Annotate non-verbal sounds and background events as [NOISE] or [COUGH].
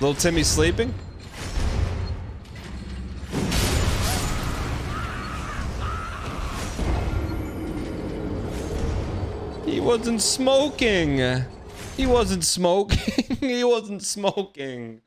Little Timmy sleeping? He wasn't smoking. He wasn't smoking. [LAUGHS] he wasn't smoking.